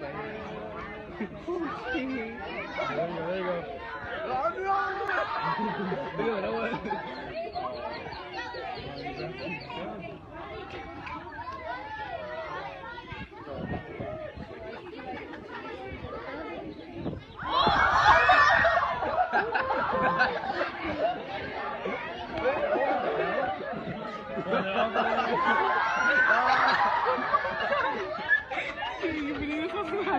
rồi rồi rồi rồi Oh,